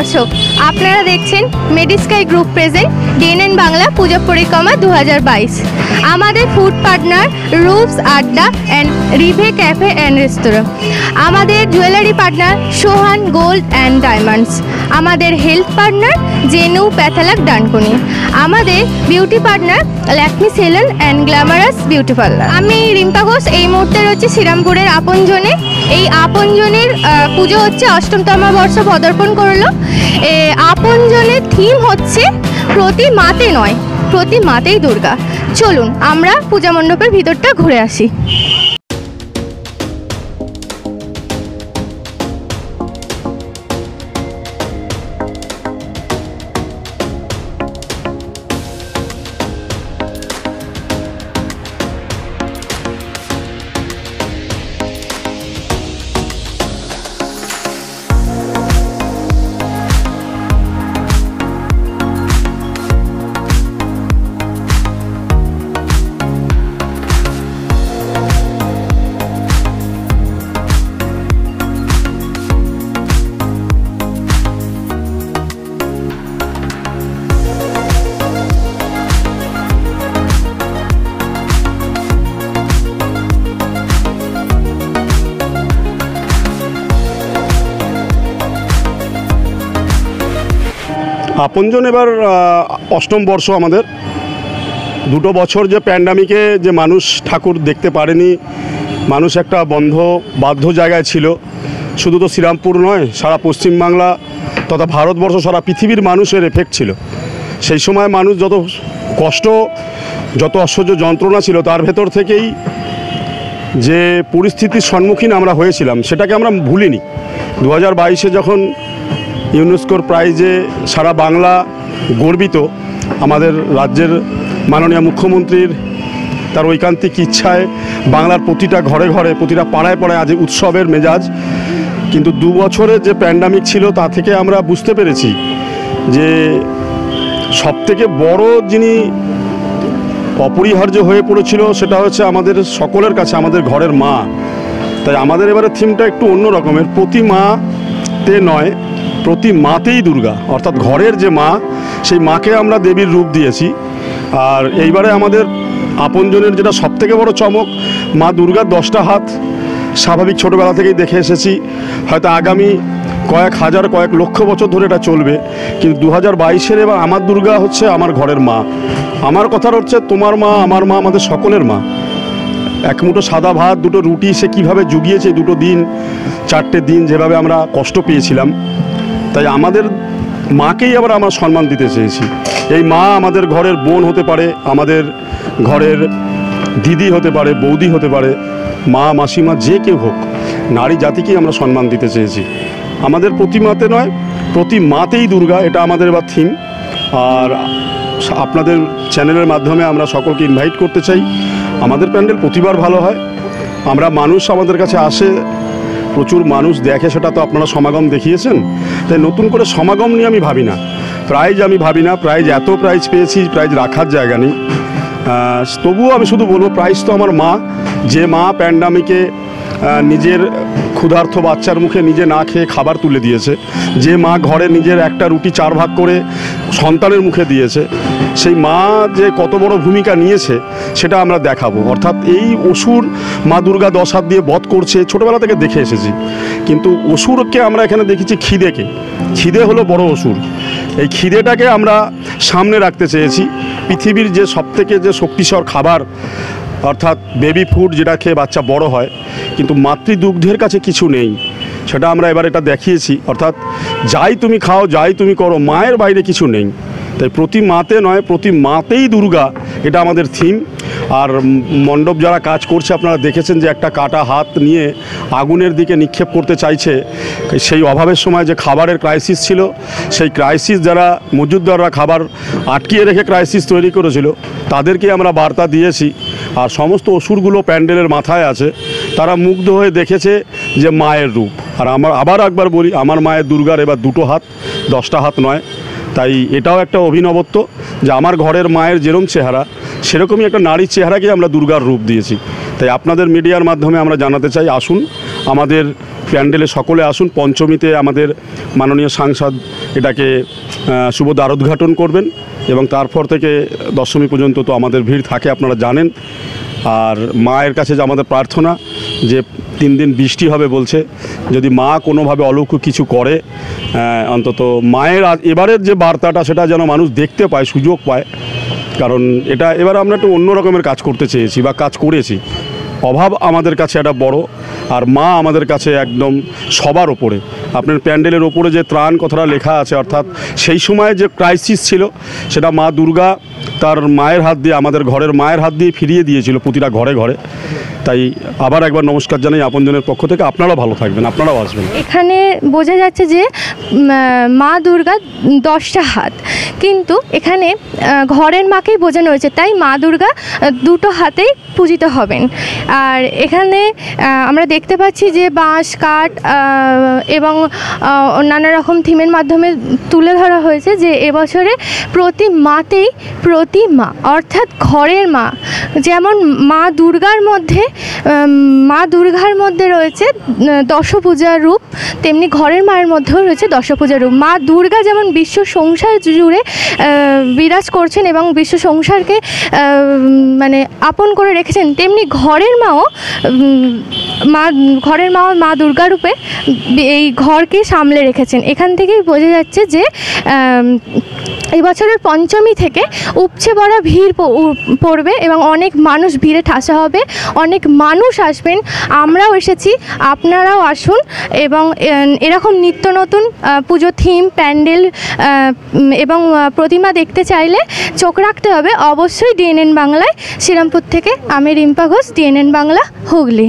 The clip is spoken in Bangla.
দর্শক, আপনারা দেখছেন Mediskye group present DNN Bangla puja পরিক্রমা দু হাজার বাইশ। আমাদের food partner Roops Adda and রিভে cafe and রেস্তোরাঁ আমাদের jewellery partner Sohan gold and diamonds আমাদের হেলথ পার্টনার জেনু প্যাথালাক ডানকুনি আমাদের beauty partner Lakme salon and glamorous beauty parlour আমি রিম্পা ঘোষ, এই মুহূর্তে রয়েছে শ্রীরামপুরের আপনজনে। এই আপনজনের পুজো হচ্ছে অষ্টমতম বর্ষ পদার্পণ করল। আপনজনের থিম হচ্ছে প্রতি মাতে নয়, প্রতি মাতেই দুর্গা। চলুন, আমরা পূজা মণ্ডপের ভিতরটা ঘুরে আসি। আপনজন এবার অষ্টম বর্ষ আমাদের। দুটো বছর যে প্যান্ডামিকে যে মানুষ ঠাকুর দেখতে পারেনি, মানুষ একটা বন্ধ, বাধ্য জায়গায় ছিল। শুধু তো শ্রীরামপুর নয়, সারা পশ্চিমবাংলা তথা ভারতবর্ষ, সারা পৃথিবীর মানুষের এফেক্ট ছিল। সেই সময় মানুষ যত কষ্ট, যত অসহ্য যন্ত্রণা ছিল, তার ভেতর থেকেই যে পরিস্থিতির সম্মুখীন আমরা হয়েছিলাম, সেটাকে আমরা ভুলিনি। দু হাজার যখন ইউনেস্কোর প্রাইজে সারা বাংলা গর্বিত। আমাদের রাজ্যের মাননীয় মুখ্যমন্ত্রীর তার ঐকান্তিক ইচ্ছায় বাংলার প্রতিটা ঘরে ঘরে, প্রতিটা পাড়ায় পাড়ায় আজ উৎসবের মেজাজ। কিন্তু দু বছরের যে প্যান্ডামিক ছিল তা থেকে আমরা বুঝতে পেরেছি যে সবথেকে বড় যিনি অপরিহার্য হয়ে পড়েছিল সেটা হচ্ছে আমাদের সকলের কাছে, আমাদের ঘরের মা। তাই আমাদের এবারে থিমটা একটু অন্য রকমের। প্রতি মাতে নয় প্রতি মাতেই দুর্গা, অর্থাৎ ঘরের যে মা, সেই মাকে আমরা দেবীর রূপ দিয়েছি। আর এইবারে আমাদের আপনজনের যেটা সবথেকে বড় চমক, মা দুর্গার দশটা হাত, স্বাভাবিক ছোটোবেলা থেকেই দেখে এসেছি। হয়তো আগামী কয়েক হাজার, কয়েক লক্ষ বছর ধরে এটা চলবে, কিন্তু দু হাজার বাইশের এবার আমার দুর্গা হচ্ছে আমার ঘরের মা। আমার কথা হচ্ছে তোমার মা, আমার মা, আমাদের সকলের মা। এক মুঠো সাদা ভাত, দুটো রুটি, সে কীভাবে জুগিয়েছে দুটো দিন, চারটে দিন যেভাবে আমরা কষ্ট পেয়েছিলাম। তাই আমাদের মাকেই আবার আমরা সম্মান দিতে চেয়েছি। এই মা আমাদের ঘরের বোন হতে পারে, আমাদের ঘরের দিদি হতে পারে, বৌদি হতে পারে, মা, মাসিমা, যে কেউ হোক, নারী জাতিকেই আমরা সম্মান দিতে চেয়েছি। আমাদের প্রতিমাতে নয়, প্রতি মাতেই দুর্গা, এটা আমাদের এবার থিম আর আপনাদের চ্যানেলের মাধ্যমে আমরা সকলকে ইনভাইট করতে চাই। আমাদের প্যান্ডেল প্রতিবার ভালো হয়। আমরা মানুষ আমাদের কাছে আসে প্রচুর মানুষ দেখে সেটা তো আপনারা সমাগম দেখিয়েছেন। তাই নতুন করে সমাগম নিয়ে আমি ভাবি না। প্রাইজ আমি ভাবি না, প্রাইজ এত প্রাইজ পেয়েছি, প্রাইজ রাখার জায়গা নেই। তবুও আমি শুধু বলব, প্রাইজ তো আমার মা। যে মা প্যান্ডামিকে নিজের ক্ষুধার্থ বাচ্চার মুখে নিজে না খেয়ে খাবার তুলে দিয়েছে। যে মা ঘরে নিজের একটা রুটি চার ভাগ করে সন্তানের মুখে দিয়েছে, সেই মা যে কত বড় ভূমিকা নিয়েছে, সেটা আমরা দেখাবো। অর্থাৎ এই অসুর মা দুর্গা দশ হাত দিয়ে বধ করছে, ছোটোবেলা থেকে দেখে এসেছি। কিন্তু অসুরকে আমরা এখানে দেখেছি খিদেকে। খিদে হলো বড় অসুর। এই খিদেটাকে আমরা সামনে রাখতে চেয়েছি। পৃথিবীর যে সবথেকে যে শক্তিস্বর খাবার অর্থাৎ বেবি ফুড যেটা খেয়ে বাচ্চা বড় হয়, কিন্তু মাতৃদুগ্ধের কাছে কিছু নেই। সেটা আমরা এবার এটা দেখিয়েছি। অর্থাৎ যাই তুমি খাও, যাই তুমি করো, মায়ের বাইরে কিছু নেই। তাই প্রতি মাতে নয়, প্রতি মাতেই দুর্গা, এটা আমাদের থিম আর মণ্ডপ যারা কাজ করছে, আপনারা দেখেছেন যে একটা কাটা হাত নিয়ে আগুনের দিকে নিক্ষেপ করতে চাইছে। সেই অভাবের সময় যে খাবারের ক্রাইসিস ছিল, সেই ক্রাইসিস যারা মজুদদাররা খাবার আটকিয়ে রেখে ক্রাইসিস তৈরি করেছিল, তাদেরকে আমরা বার্তা দিয়েছি। আর সমস্ত অসুরগুলো প্যান্ডেলের মাথায় আছে। তারা মুগ্ধ হয়ে দেখেছে যে মায়ের রূপ। আর আমার, আবার একবার বলি, আমার মায়ের দুর্গার এবার দুটো হাত, দশটা হাত নয়। তাই এটাও একটা অভিনবত্ব যে আমার ঘরের মায়ের যেরম চেহারা, সেরকমই একটা নারীর চেহারাকে আমরা দুর্গার রূপ দিয়েছি। তাই আপনাদের মিডিয়ার মাধ্যমে আমরা জানাতে চাই, আসুন, আমাদের প্যান্ডেলে সকলে আসুন, পঞ্চমীতে আমাদের মাননীয় সাংসদ এটাকে শুভ দ্বারোদ্ঘাটন করবেন এবং তারপর থেকে দশমী পর্যন্ত তো আমাদের ভিড় থাকে, আপনারা জানেন। আর মায়ের কাছে যে আমাদের প্রার্থনা, যে তিন দিন বৃষ্টি হবে বলছে, যদি মা কোনোভাবে অলৌকিক কিছু করে অন্তত মায়ের এবারের যে বার্তাটা, সেটা যেন মানুষ দেখতে পায়, সুযোগ পায়। কারণ এটা, এবার আমরা একটু অন্য রকমের কাজ করতে চেয়েছি বা কাজ করেছি। অভাব আমাদের কাছে একটা বড়। আর মা আমাদের কাছে একদম সবার ওপরে। আপনার প্যান্ডেলের ওপরে যে ত্রাণ কথাটা লেখা আছে, অর্থাৎ সেই সময় যে ক্রাইসিস ছিল, সেটা মা দুর্গা তার মায়ের হাত দিয়ে, আমাদের ঘরের মায়ের হাত দিয়ে ফিরিয়ে দিয়েছিল প্রতিটা ঘরে ঘরে। তাই আবার একবার নমস্কার জানাই আপনজনের পক্ষ থেকে। আপনারাও ভালো থাকবেন, আপনারাও আসবেন। এখানে বোঝা যাচ্ছে যে মা দুর্গা দশটা হাত। কিন্তু এখানে ঘরের মাকেই বোঝানো হয়েছে, তাই মা দুর্গা দুটো হাতেই পূজিত হবেন। আর এখানে আমরা দেখতে পাচ্ছি যে বাঁশ, কাঠ এবং নানা রকম থিমের মাধ্যমে তুলে ধরা হয়েছে যে এবছরে প্রতি মাতেই প্রতি মা, অর্থাৎ ঘরের মা, যেমন মা দুর্গার মধ্যে মা দুর্গার মধ্যে রয়েছে দশপূজার রূপ, তেমনি ঘরের মায়ের মধ্যেও রয়েছে দশপূজার রূপ। মা দুর্গা যেমন বিশ্ব সংসার জুড়ে বিরাজ করছেন এবং বিশ্ব সংসারকে মানে আপন করে রেখেছেন, তেমনি ঘরের মাও মা, ঘরের মা মা দুর্গা রূপে এই ঘরকে সামলে রেখেছেন। এখান থেকেই বোঝা যাচ্ছে যে এই বছরের পঞ্চমী থেকে উপচে পড়া ভিড় পড়বে এবং অনেক মানুষ ভিড়ে ঠাসা হবে, অনেক মানুষ আসবেন। আমরাও এসেছি, আপনারাও আসুন এবং এরকম নিত্য নতুন পুজো থিম, প্যান্ডেল এবং প্রতিমা দেখতে চাইলে চোখ রাখতে হবে। অবশ্যই ডিএনএন বাংলায়, শ্রীরামপুর থেকে আমি রিম্পা ঘোষ, ডিএনএন বাংলা, হুগলি।